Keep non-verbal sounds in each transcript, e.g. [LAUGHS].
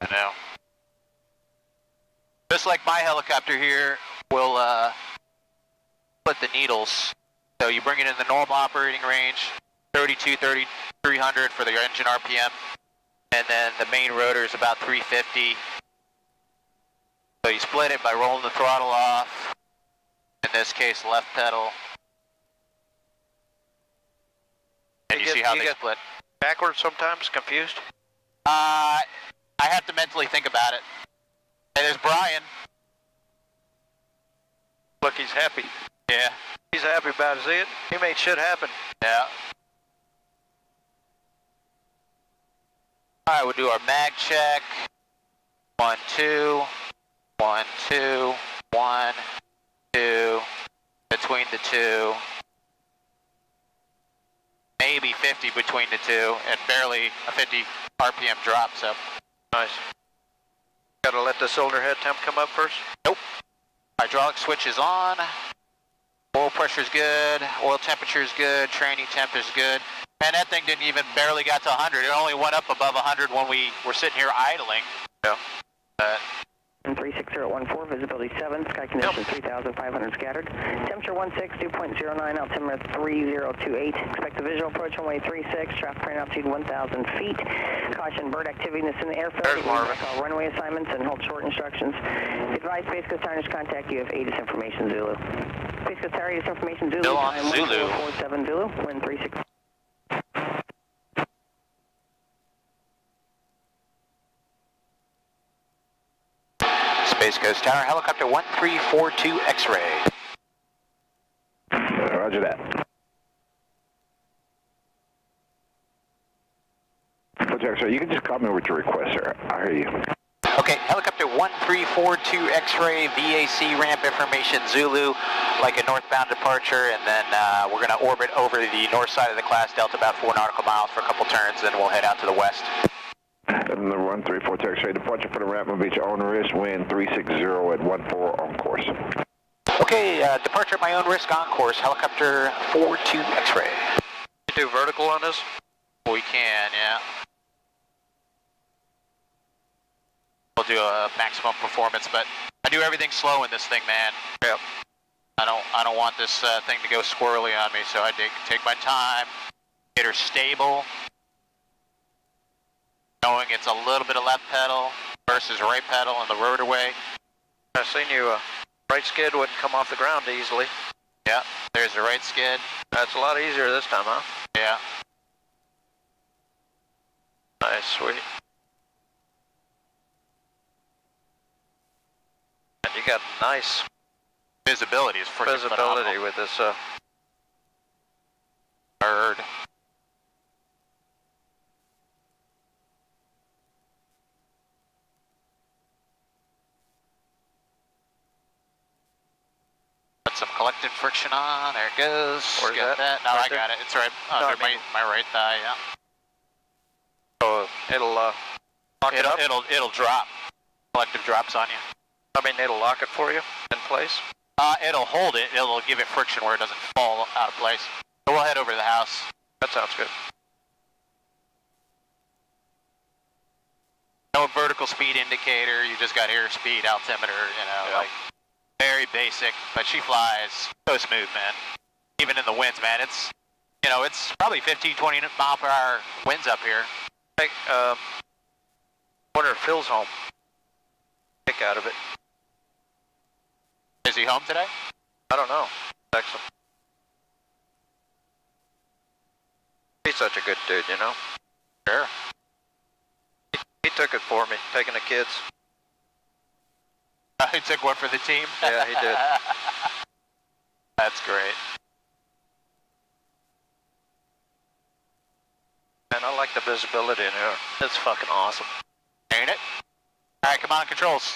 I know. Just like my helicopter here, will uh, split the needles. So you bring it in the normal operating range, 32, 30, 300 for the engine RPM, and then the main rotor is about 350. So you split it by rolling the throttle off, in this case left pedal, and You you, get- see how you they split. Backwards sometimes, confused? Uh, I have to mentally think about it. Hey, there's Brian. Look, he's happy. Yeah. He's happy about it, see it? He made shit happen. Yeah. All right, we'll do our mag check. One, two, one, two, one, two, between the two. Maybe 50 between the two, and barely a 50 RPM drop, so. Nice. Gotta let the cylinder head temp come up first? Nope. Hydraulic switch is on. Oil pressure is good. Oil temperature is good. Training temp is good. And that thing didn't even barely got to 100. It only went up above 100 when we were sitting here idling. Yeah. Uh, 36014, visibility 7, sky conditions 3,500 scattered. Temperature 16, dew point 09, altimeter 3028. Expect the visual approach runway 36, traffic current altitude 1,000 feet. Caution bird activity in the airfield. There's Marvin. Runway assignments and hold short instructions. Advise Space Coast Towers contact you if ATIS information Zulu. Space Coast Tower, ATIS information Zulu. Still on Zulu. 1447 Zulu, wind 36. Space Coast Tower, helicopter 1342 X-ray. Roger that. Project, sir, you can just call me with your request, sir. I hear you. Okay, helicopter 1342 X-ray, VAC ramp information Zulu, like a northbound departure, and then uh, we're going to orbit over the north side of the class delta about four nautical miles for a couple turns, then we'll head out to the west. And the 134 X-ray departure for the Rattler Beach on risk, wind 360 at one four on course. Okay, uh, departure at my own risk on course, helicopter four two X-ray. You do vertical on this? We can, yeah. We'll do a maximum performance, but I do everything slow in this thing, man. Yep. I don't, I don't want this uh, thing to go squirrely on me, so I take, take my time, get her stable, knowing it's a little bit of left pedal versus right pedal in the rotorway. I've seen you, uh, right skid wouldn't come off the ground easily. Yeah, there's the right skid. That's a lot easier this time, huh? Yeah. Nice, sweet. And you got nice Visibility is visibility phenomenal. with this, uh, Bird. Collected friction on. There it goes. Where's got that? No, Right I there? got it. It's right No, under I mean- my, my right thigh. Yeah. so it'll, uh, lock it It'll, up? it'll it'll drop. Collective drops on you. I mean, it'll lock it for you in place? Uh, it'll hold it. It'll give it friction where it doesn't fall out of place. So we'll head over to the house. That sounds good. No vertical speed indicator. You just got airspeed altimeter. You know, Yeah. like very basic. But she flies so smooth, man. Even in the winds, man. It's you know, it's probably 15, 20 mile per hour winds up here. Hey, um, wonder if Phil's home. Kick out of it. Is he home today? I don't know. Him. He's such a good dude, you know? Sure. He, he took it for me, taking the kids. [LAUGHS] he took one for the team. [LAUGHS] Yeah, he did. [LAUGHS] That's great. And I like the visibility in here. It's fucking awesome. Ain't it? All right, come on, controls.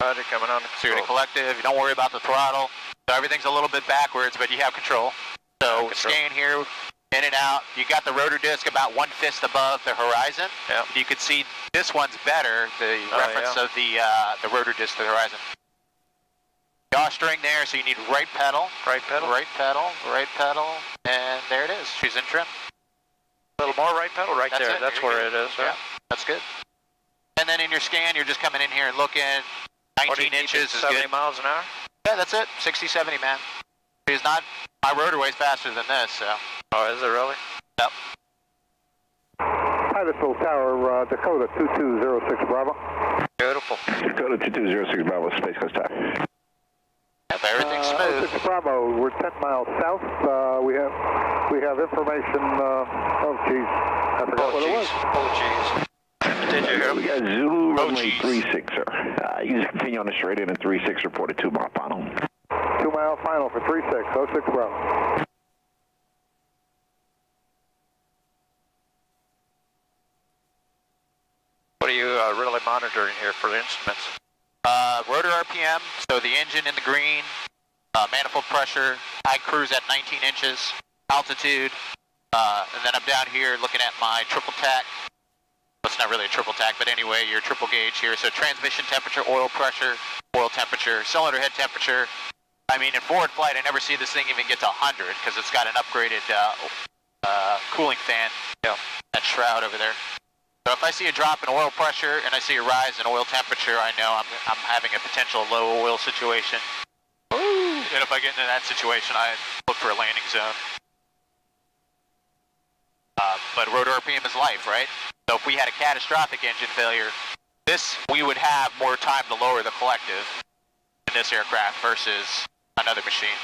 Roger, coming on. So you're in a collective. You don't worry about the throttle. So everything's a little bit backwards, but you have control. So Control. staying here, in and out. You got the rotor disc about one fist above the horizon. Yeah. You can see this one's better. The Oh, reference yeah. of the uh, the rotor disc to the horizon. Yaw string there, so you need right pedal, Right pedal? right pedal, right pedal, and there it is. She's in trim. A little more right pedal right That's there. it. That's You're where good. it is. huh? Yeah, that's good. And then in your scan, you're just coming in here and looking. What do you 19 inches is 70 good. miles an hour? Yeah, that's it. 60, 70, man. He's not. My rotor rotorway's faster than this, so. Oh, is it really? Yep. Hi, this is Tower, uh, Dakota 2206 Bravo. Beautiful. Dakota 2206 Bravo, Space Coast Tower. Yep, everything's Uh, smooth. 06 Bravo, we're 10 miles south. Uh, we have we have information. Uh, oh, geez, I forgot Oh, what it was. jeez. Oh, jeez. Did you hear We me? got Zulu Oh, runway geez. 36, sir. Uh, you just continue on the straight in and 36 reported 2 mile final. Two mile final for 36, 06 Bravo. What are you uh, really monitoring here for the instruments? Uh, rotor RPM, so the engine in the green, uh, manifold pressure, high cruise at 19 inches, altitude, uh, and then I'm down here looking at my triple tach. It's not really a triple tach, but anyway, your triple gauge here. So transmission temperature, oil pressure, oil temperature, cylinder head temperature. I mean, in forward flight, I never see this thing even get to 100 because it's got an upgraded uh, uh, cooling fan. That shroud over there. So if I see a drop in oil pressure and I see a rise in oil temperature, I know I'm, I'm having a potential low oil situation. And if I get into that situation, I look for a landing zone. Uh, but rotor RPM is life, right? So if we had a catastrophic engine failure, this we would have more time to lower the collective in this aircraft versus another machine.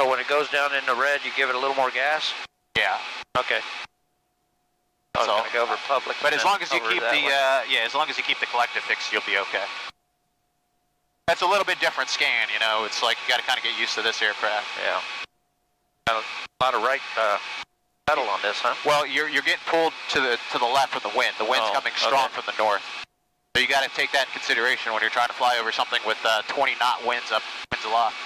So when it goes down in the red, you give it a little more gas? Yeah. Okay. I was So- going to go Republic. But as long as you keep the uh, yeah, as long as you keep the collective fixed, you'll be okay. That's a little bit different scan, you know. It's like you got to kind of get used to this aircraft. Yeah. Got a lot of right uh, pedal on this, huh? Well, you're you're getting pulled to the to the left with the wind. The wind's Oh, coming strong okay. from the north, so you got to take that in consideration when you're trying to fly over something with uh, 20 knot winds up winds aloft.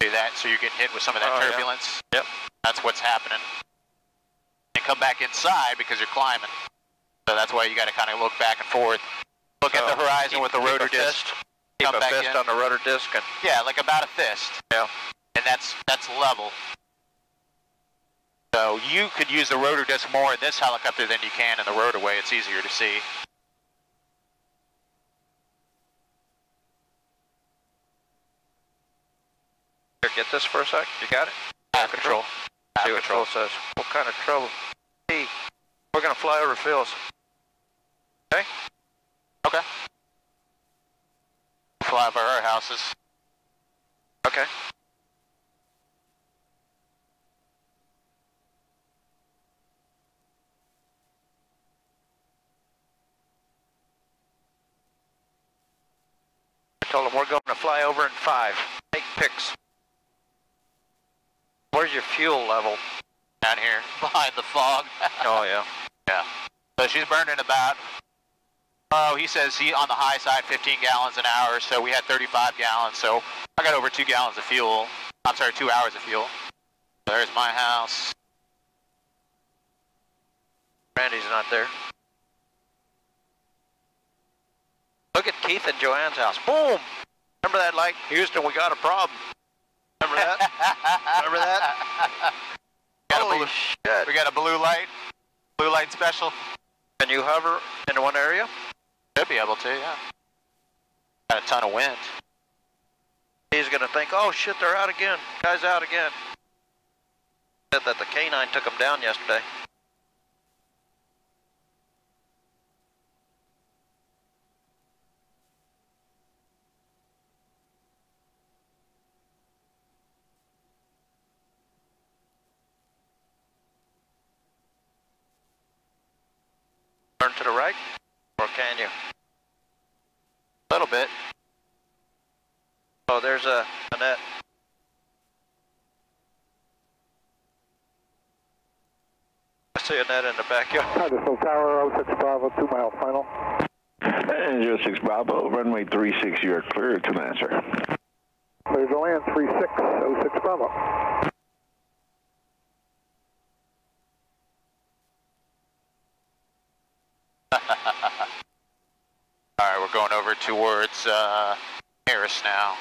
Do that, so you're getting hit with some of that Oh, yeah. turbulence. Yep. That's what's happening. And come back inside because you're climbing. So that's why you got to kind of look back and forth. Look at the horizon keep- with the rotor disc. fist. Keep a fist in. on the rotor disc and Yeah, like about a fist. Yeah. And that's that's level. So you could use the rotor disc more in this helicopter than you can in the rotorway. It's easier to see. Here, get this for a sec. You got it? Out control. Out See what control. Says. What kind of trouble? Hey, we're going to fly over Phil's. Okay? Okay. Fly over our houses. Okay. I told him we're going to fly over in five. Take pics. Where's your fuel level? Down here [LAUGHS] behind the fog. Oh, yeah. yeah. So she's burning about. Oh, he says he on the high side 15 gallons an hour. So we had 35 gallons. So I got over two gallons of fuel. I'm sorry, two hours of fuel. There's my house. Randy's not there. Look at Keith and Joanne's house. Boom! Remember that light? Houston, we got a problem. Remember that? Remember that? Got a Holy blue- shit. We got a blue light. Blue light special. Can you hover in one area? Should be able to, yeah. Got a ton of wind. He's going to think, oh shit, they're out again. Guy's out again. Said that the canine took him down yesterday. Turn to the right, or can you? A little bit. Oh, there's a, a net. I see a net in the backyard. Hi, [LAUGHS] this is Tower 06 Bravo, oh two mile final. And 06 Bravo, runway 36, you are clear to master. Clear to land 36, 06 Bravo. All right, we're going over towards uh, Harris now.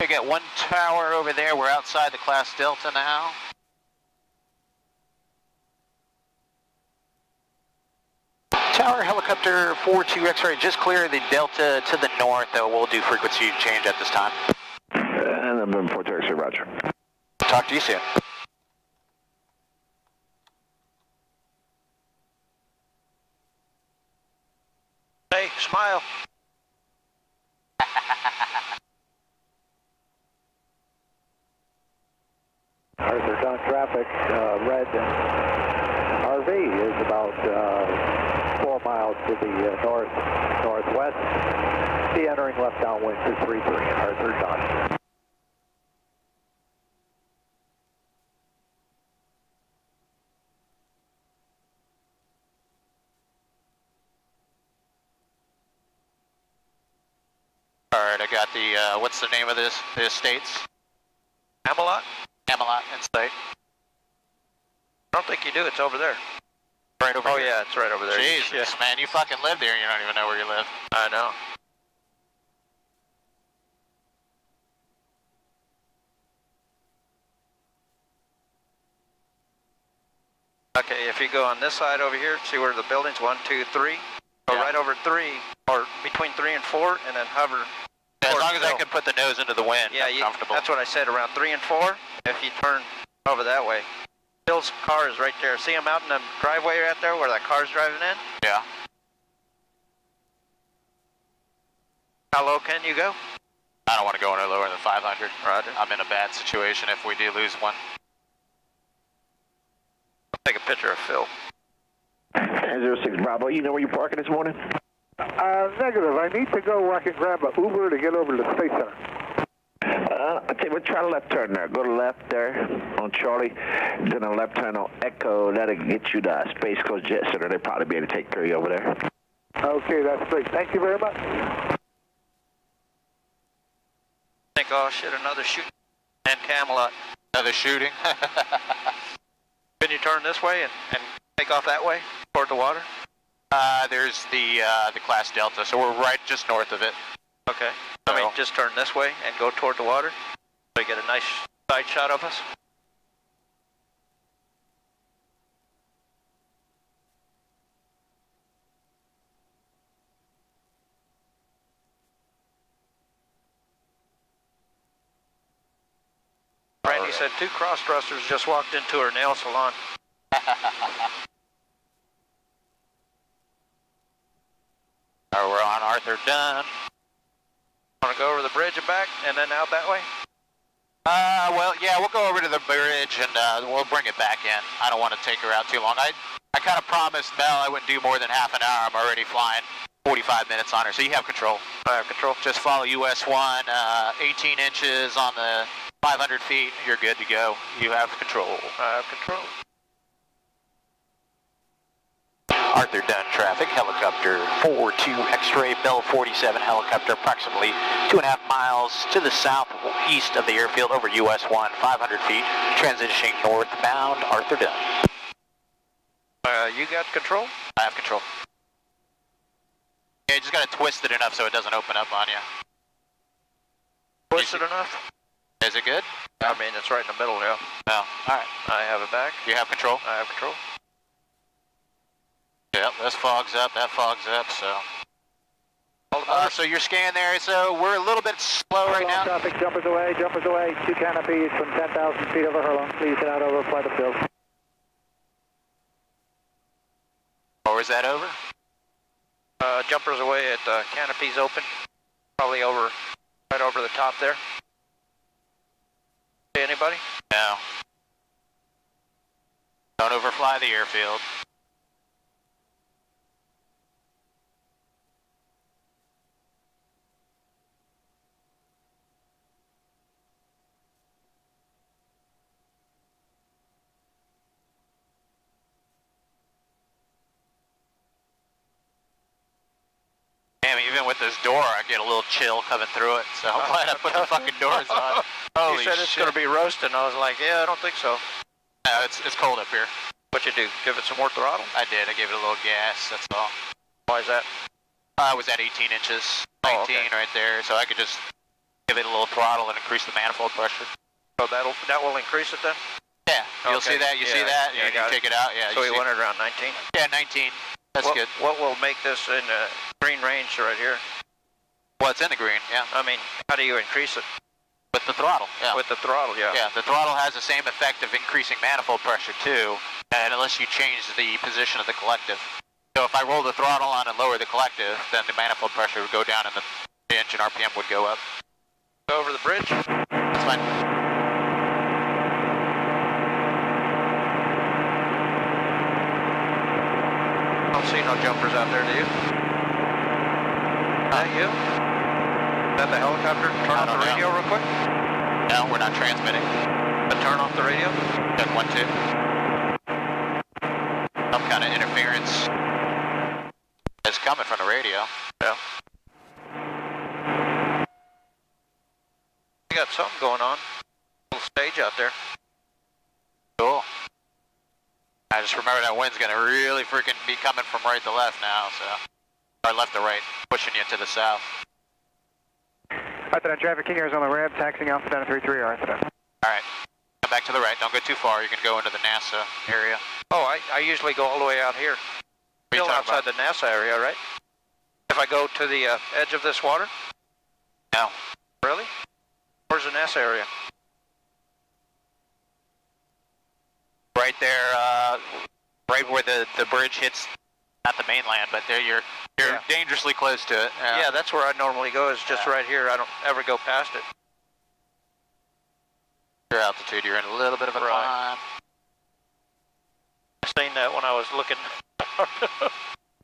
We got one tower over there. We're outside the class Delta now. Tower helicopter 42 X-ray, just clear the Delta to the north. Uh, we'll do frequency change at this time. And November 4 Taxi, roger. Talk to you soon. Hey, smile. Arthur Dunn traffic, uh, red RV is about uh, four miles to the uh, north northwest. The entering left downwind to 33, Arthur Dunn. All right, I got the, uh, what's the name of this, the estates? Camelot? Camelot in sight. I don't think you do. It's over there. Right over Oh, here. yeah, it's right over there. Jesus, Yeah, man, you fucking live there and you don't even know where you live. I know. Okay, if you go on this side over here, see where the buildings, one, two, three, go Yeah. right over three, or between three and four, and then hover. As long as I can put the nose into the wind, Yeah, I'm you, comfortable. that's what I said, around three and four, if you turn over that way. Bill's car is right there. See him out in the driveway right there where that car's driving in? Yeah. How low can you go? I don't want to go any lower than 500. Roger. I'm in a bad situation if we do lose one. Take a picture of Phil. 06 Bravo, you know where you're parking this morning? Uh, negative. I need to go where I can grab a Uber to get over to the Space Center. Uh, I tell you try the left turn there. Go to left there on Charlie, then a left turn on Echo. That'll get you to Space Coast Jet Center. They'll probably be able to take care of you over there. Okay, that's great. Thank you very much. Think, oh shit, another shooting. And Camelot. Another shooting. [LAUGHS] Can you turn this way and, and take off that way toward the water? Uh, there's the uh, the class Delta, so we're right just north of it. Okay. I mean, just turn this way and go toward the water. So you get a nice side shot of us. Randy said two cross-dressers just walked into her nail salon. [LAUGHS] We're on Arthur Dunn. Want to go over the bridge and back, and then out that way? Uh, well, yeah, we'll go over to the bridge and uh, we'll bring it back in. I don't want to take her out too long. I I kind of promised Mel I wouldn't do more than half an hour. I'm already flying 45 minutes on her, so you have control. I have control. Just follow US 1, uh, 18 inches on the 500 feet. You're good to go. You have control. I have control. Arthur Dunn traffic, helicopter 42 X-ray Bell 47 helicopter, approximately two and a half miles to the southeast of the airfield over US 1, 500 feet, transitioning northbound Arthur Dunn. Uh, you got control? I have control. Yeah, you just gotta twist it enough so it doesn't open up on you. Twist it enough? Is it good? I mean, it's right in the middle, yeah. No. Alright. I have it back. You have control? I have control. Yep, this fogs up, that fogs up, so. Uh, so you're scanning there, so we're a little bit slow right now. traffic, jumpers away, jumpers away. Two canopies from 10,000 feet over Hurlong. Please head out over flight of field. Or is that over? Uh, jumpers away at uh, canopies open. Probably over, right over the top there. See anybody? No. Don't overfly the airfield. Damn, even with this door, I get a little chill coming through it. So I'm glad I put the fucking doors on. [LAUGHS] Holy you said it's shit. going to be roasting. I was like, yeah, I don't think so. No, it's, it's cold up here. What you do? Give it some more throttle? I did. I gave it a little gas. That's all. Why is that? I was at 18 inches, 19 Oh, okay. right there, so I could just give it a little throttle and increase the manifold pressure. So that'll that will increase it then. Yeah, you'll see that. You see that? yeah, you got take it out. Yeah. so you wanted around 19. Yeah, 19. That's what, good. What will make this in uh, green range right here? Well, it's in the green. Yeah, I mean, how do you increase it with the throttle. Yeah. with the throttle? Yeah. Yeah, the throttle has the same effect of increasing manifold pressure too, and unless you change the position of the collective. So if I roll the throttle on and lower the collective, then the manifold pressure would go down and the, the engine RPM would go up. Go over the bridge. That's fine. I don't see no jumpers out there, do you? That you? That the helicopter? Turn off the know. radio real quick. No, we're not transmitting. Uh, turn off the radio. Check one, two. Some kind of interference is coming from the radio. Yeah. We got something going on. Little stage out there. Cool. I just remember that wind's gonna really freaking be coming from right to left now, so. Or left to right, pushing you to the south. Arthur, traffic King Airs on the ramp, taxing Alpha down to 33, Arthur. Alright. Come back to the right, don't go too far, you can go into the NASA area. Oh, I, I usually go all the way out here. What are Still talking outside the NASA area, right? If I go to the uh, edge of this water? No. Really? Where's the NASA area? Right there, uh, right where the, the bridge hits, not the mainland, but there you're, you're Yeah. dangerously close to it. Yeah, that's where I normally go, is just Yeah. right here. I don't ever go past it. Your altitude, you're in a little bit of a Right. climb. I seen that when I was looking. [LAUGHS]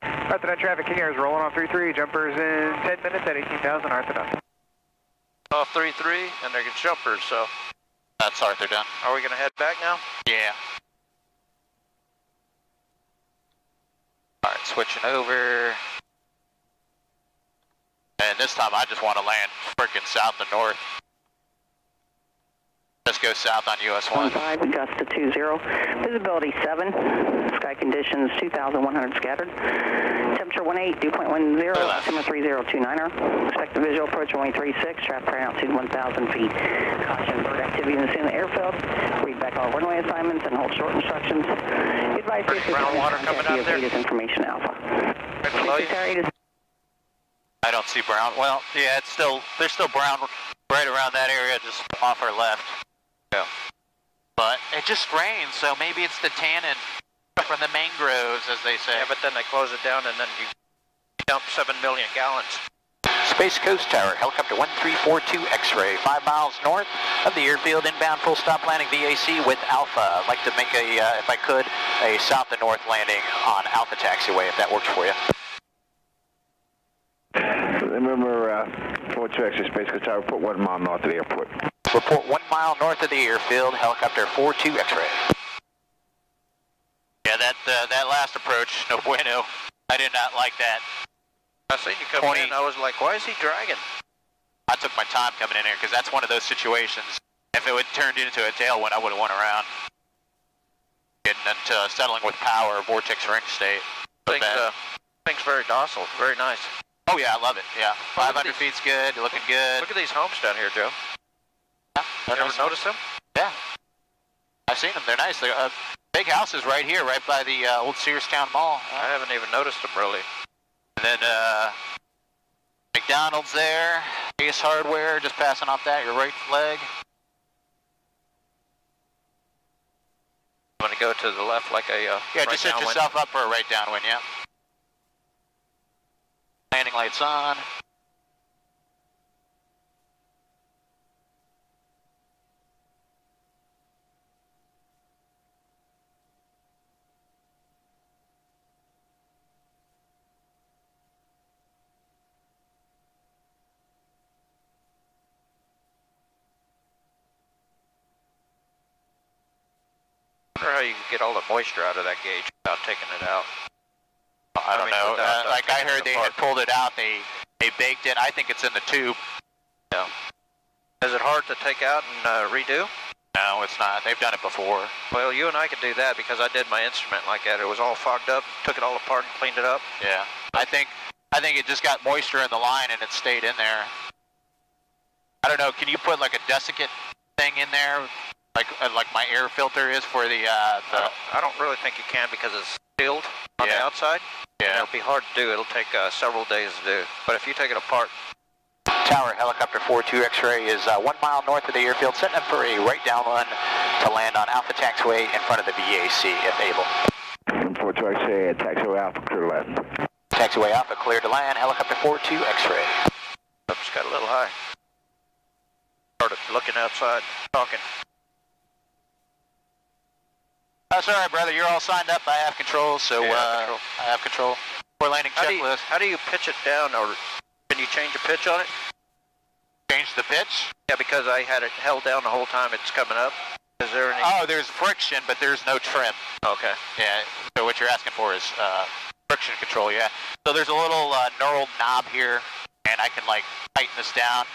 Arthur, traffic King Airs rolling on 33, jumpers in 10 minutes at 18,000, Arthur. Off 3-3, and there's jumpers, so That's Arthur done. are we going to head back now? Yeah. Alright, switching over. And this time I just want to land freaking south to north. Just go south on US 1. 15, gust to 20. Visibility 7. Sky conditions 2,100 scattered. Temperature 18, dew point 10, left. altimeter 3029er. Expect the visual approach runway 36, traffic current altitude 1,000 feet. Caution bird activity in the the airfield. Read back all runway assignments and hold short instructions. Advise brown water coming out there? Information alpha. Right below you? Secretary, I don't see brown. Well, yeah, it's still, there's still brown right around that area just off our left. Yeah. But it just rains, so maybe it's the tannin from the mangroves, as they say. Yeah, but then they close it down and then you dump 7 million gallons. Space Coast Tower, helicopter 1342 X-ray, five miles north of the airfield, inbound full stop landing VAC with Alpha. I'd like to make a, uh, if I could, a south to north landing on Alpha taxiway, if that works for you. Remember, uh, 42 extra Space Coast Tower, put one mile north of the airport. Report one mile north of the airfield, helicopter 42 X-ray. Yeah, that uh, that last approach, no bueno. I did not like that. I seen you come 20. in, I was like, why is he dragging? I took my time coming in here because that's one of those situations. If it would turned into a tailwind, I would have went around. Getting into settling with power, vortex ring state. But Thing's, bad. uh, thing's very docile, very nice. Oh yeah, I love it. Yeah, Well, look at 500 these- feet's good, looking good. Look at these homes down here, Joe. Yeah, You ever notice them? Yeah, I've seen them. They're nice. They're uh, big houses right here, right by the uh, old Searstown Mall. I haven't even noticed them really. And then uh, McDonald's there, Ace Hardware, just passing off that, your right leg. I'm gonna go to the left like a uh, Yeah, right just set yourself up for a right downwind, yeah. Landing lights on. how you can get all the moisture out of that gauge without taking it out. I don't mean, know. without, Uh, like I heard they apart. had pulled it out. They they baked it. I think it's in the tube. Yeah. Is it hard to take out and uh, redo? No, it's not. They've done it before. Well, you and I could do that because I did my instrument like that. It was all fogged up, took it all apart and cleaned it up. Yeah. I think I think it just got moisture in the line and it stayed in there. I don't know. Can you put like a desiccant thing in there, like uh, like my air filter is for the uh, I don't, I don't really think you can because it's sealed on the outside. Yeah. it'll be hard to do. It'll take uh, several days to do. But if you take it apart, Tower helicopter 42 X-ray is uh, one mile north of the airfield, setting up for a right down run to land on Alpha Taxiway in front of the VAC if able. 42 X-ray, taxiway Alpha, clear to land. Taxiway Alpha cleared to land. Helicopter 42 X-ray. oops, got a little high. Started looking outside, talking. That's all right, brother. You're all signed up. I have control, so Yeah, uh, control. I have control. For landing How do, you, checklist. how do you pitch it down, or can you change the pitch on it? Change the pitch. Yeah, because I had it held down the whole time it's coming up. Is there any? Oh, there's friction, but there's no trim. Okay. Yeah. So what you're asking for is uh, friction control. Yeah. So there's a little uh, knurled knob here, and I can like tighten this down,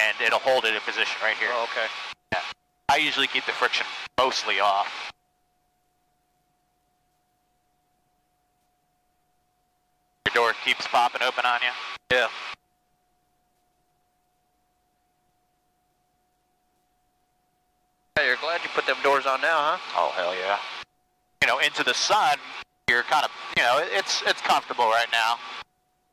and it'll hold it in position right here. Oh, okay. I usually keep the friction mostly off. Door keeps popping open on you. Yeah. Hey, you're glad you put them doors on now, huh? Oh hell yeah! You know, into the sun, you're kind of, you know, it's it's comfortable right now.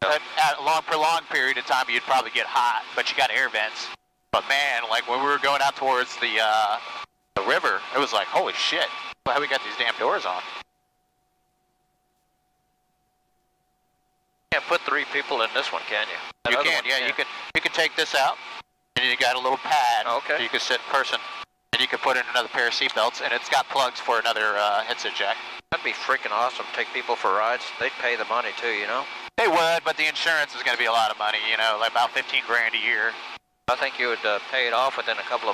At, at a long prolonged period of time, you'd probably get hot, but you got air vents. But man, like when we were going out towards the uh, the river, it was like, holy shit! Why we got these damn doors on? Can't put three people in this one, can you? That you can, one, yeah, you can you can take this out, and you got a little pad. Okay. You can sit person, and you can put in another pair of seatbelts, and it's got plugs for another uh, headset jack. That'd be freaking awesome. Take people for rides. They'd pay the money too, you know. They would, but the insurance is going to be a lot of money. You know, like about 15 grand a year. I think you would uh, pay it off within a couple of